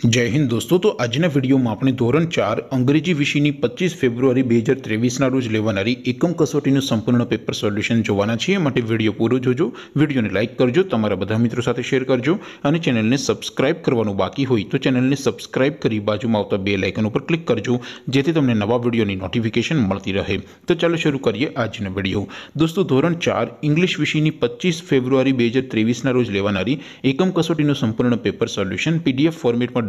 જય હિન્દ દોસ્તો તો આજના વિડીયોમાં આપણે ધોરણ ચાર અંગ્રેજી વિષયની પચીસ ફેબ્રુઆરી બે હજાર ત્રેવીસના રોજ લેવાનારી એકમ કસોટીનું સંપૂર્ણ પેપર સોલ્યુશન જોવાના છીએ માટે વિડીયો પૂરો જોજો વિડીયોને લાઇક કરજો તમારા બધા મિત્રો સાથે શેર કરજો અને ચેનલને સબસ્ક્રાઇબ કરવાનું બાકી હોય તો ચેનલને સબસ્ક્રાઇબ કરી બાજુમાં આવતા બે લાઇકન ઉપર ક્લિક કરજો જેથી તમને નવા વિડીયોની નોટિફિકેશન મળતી રહે તો ચાલો શરૂ કરીએ આજનો વિડીયો દોસ્તો ધોરણ ચાર ઇંગ્લિશ વિષયની પચીસ ફેબ્રુઆરી બે હજાર ત્રેવીસના રોજ લેવાનારી એકમ કસોટીનું સંપૂર્ણ પેપર સોલ્યુશન પીડીએફ ફોર્મેટમાં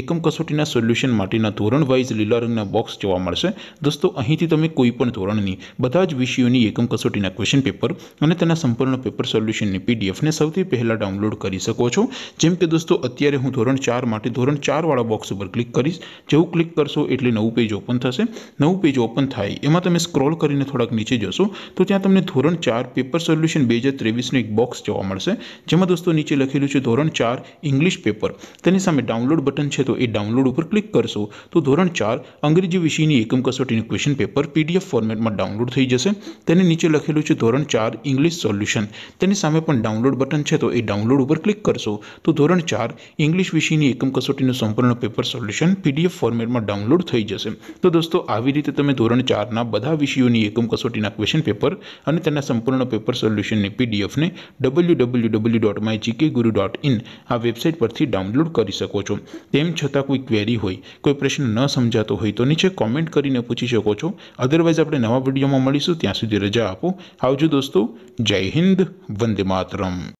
એકમ કસોટીના સોલ્યુશન માટેના ધોરણ વાઇઝ લીલા રંગના બોક્સ જોવા મળશે દોસ્તો અહીંથી તમે કોઈ પણ ધોરણની બધા જ વિષયોની એકમ કસોટીના ક્વેશ્ચન પેપર અને તેના સંપૂર્ણ પેપર સોલ્યુશનની પીડીએફને સૌથી પહેલાં ડાઉનલોડ કરી શકો છો જેમ કે દોસ્તો અત્યારે હું ધોરણ ચાર માટે ધોરણ ચારવાળા બોક્સ ઉપર ક્લિક કરીશ જેવું ક્લિક કરશો એટલે નવું પેજ ઓપન થશે નવું પેજ ઓપન થાય એમાં તમે સ્ક્રોલ કરીને થોડાક નીચે જશો તો ત્યાં તમને ધોરણ ચાર પેપર સોલ્યુશન બે હજાર ત્રેવીસનું એક બોક્સ જોવા મળશે જેમાં દોસ્તો નીચે લખેલું છે ધોરણ ચાર ઇંગ્લિશ પેપર તેની સામે ડાઉનલોડ બટન છે તો એ ડાઉનલોડ ઉપર ક્લિક કરશો તો ધોરણ ચાર અંગ્રેજી વિષયની એકમ કસોટીનું ક્વેશ્ચન પેપર પીડીએફ ફોર્મેટમાં ડાઉનલોડ થઈ જશે તેની નીચે લખેલું છે ધોરણ ચાર ઇંગ્લિશ સોલ્યુશન તેની સામે પણ ડાઉનલોડ બટન છે તો એ ડાઉનલોડ ઉપર ક્લિક કરશો તો ધોરણ ચાર ઇંગ્લિશ વિષયની એકમ કસોટીનું સંપૂર્ણ પેપર સોલ્યુશન પીડીએફ ફોર્મેટમાં ડાઉનલોડ થઈ જશે તો દોસ્તો આવી રીતે તમે ધોરણ ચારના બધા વિષયોની એકમ કસોટીના ક્વેશ્ચન પેપર અને તેના સંપૂર્ણ પેપર સોલ્યુશનની પીડીએફને W W W dot my GK guru dot in આ વેબસાઇટ પરથી ડાઉનલોડ કરી શકો છો તેમ છતાં કોઈ ક્વેરી હોય કોઈ પ્રશ્ન ન સમજાતો હોય તો નીચે કોમેન્ટ કરીને પૂછી શકો છો અદરવાઇઝ આપણે નવા વિડીયોમાં મળીશું ત્યાં સુધી રજા આપો આવજો દોસ્તો જય હિન્દ વંદે માતરમ